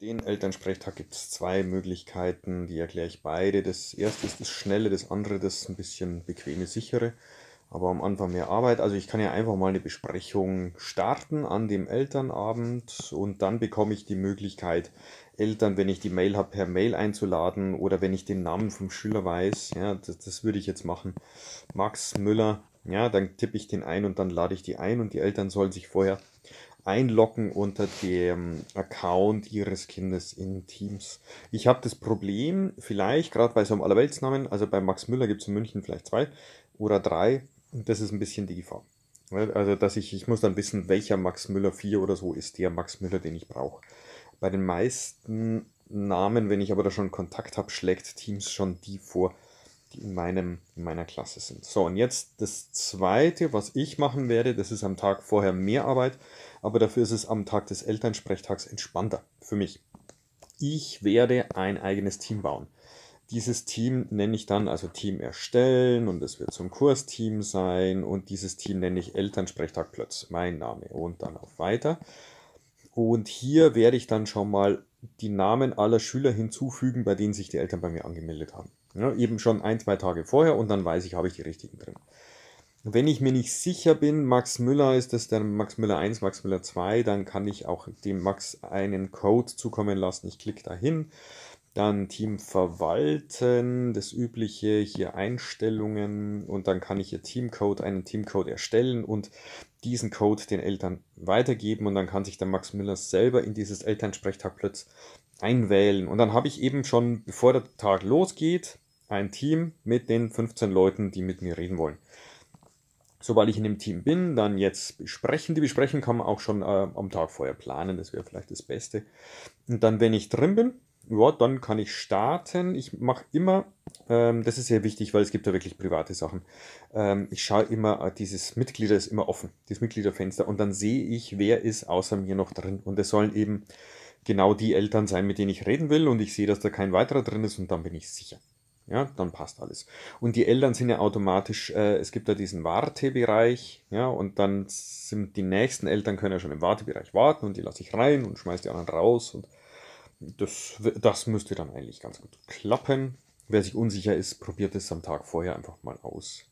Den Elternsprechtag gibt es zwei Möglichkeiten, die erkläre ich beide. Das erste ist das Schnelle, das andere das ein bisschen bequeme, sichere. Aber am Anfang mehr Arbeit. Also ich kann ja einfach mal eine Besprechung starten an dem Elternabend und dann bekomme ich die Möglichkeit, Eltern, wenn ich die Mail habe, per Mail einzuladen oder wenn ich den Namen vom Schüler weiß. Ja, das, das würde ich jetzt machen. Max Müller, ja, dann tippe ich den ein und dann lade ich die ein und die Eltern sollen sich vorher einloggen unter dem Account ihres Kindes in Teams. Ich habe das Problem, vielleicht gerade bei so einem Allerweltsnamen, also bei Max Müller gibt es in München vielleicht zwei oder drei, und das ist ein bisschen die Gefahr. Also, dass ich, ich muss dann wissen, welcher Max Müller 4 oder so ist der Max Müller, den ich brauche. Bei den meisten Namen, wenn ich aber da schon Kontakt habe, schlägt Teams schon die vor, die in, meinem, in meiner Klasse sind. So, und jetzt das zweite, was ich machen werde, das ist am Tag vorher mehr Arbeit, aber dafür ist es am Tag des Elternsprechtags entspannter für mich. Ich werde ein eigenes Team bauen. Dieses Team nenne ich dann also Team erstellen und es wird zum Kursteam sein und dieses Team nenne ich Elternsprechtag Plötz, mein Name und dann auf weiter. Und hier werde ich dann schon mal die Namen aller Schüler hinzufügen, bei denen sich die Eltern bei mir angemeldet haben. Ja, eben schon ein, zwei Tage vorher und dann weiß ich, habe ich die richtigen drin. Wenn ich mir nicht sicher bin, Max Müller ist das der Max Müller 1, Max Müller 2, dann kann ich auch dem Max einen Code zukommen lassen. Ich klicke da hin. Dann Team verwalten, das übliche hier Einstellungen und dann kann ich hier Teamcode, einen Teamcode erstellen und diesen Code den Eltern weitergeben und dann kann sich der Max Müller selber in dieses Elternsprechtagplatz einwählen. Und dann habe ich eben schon, bevor der Tag losgeht, ein Team mit den 15 Leuten, die mit mir reden wollen. Sobald ich in dem Team bin, dann jetzt besprechen. Die Besprechung kann man auch schon äh, am Tag vorher planen, das wäre vielleicht das Beste. Und dann, wenn ich drin bin, ja, dann kann ich starten. Ich mache immer, ähm, das ist sehr wichtig, weil es gibt da wirklich private Sachen. Ähm, ich schaue immer, äh, dieses Mitglieder ist immer offen, dieses Mitgliederfenster. Und dann sehe ich, wer ist außer mir noch drin. Und es sollen eben genau die Eltern sein, mit denen ich reden will. Und ich sehe, dass da kein weiterer drin ist und dann bin ich sicher. Ja, dann passt alles. Und die Eltern sind ja automatisch, äh, es gibt da diesen Wartebereich, ja, und dann sind die nächsten Eltern können ja schon im Wartebereich warten und die lasse ich rein und schmeiße die anderen raus und das, das müsste dann eigentlich ganz gut klappen. Wer sich unsicher ist, probiert es am Tag vorher einfach mal aus.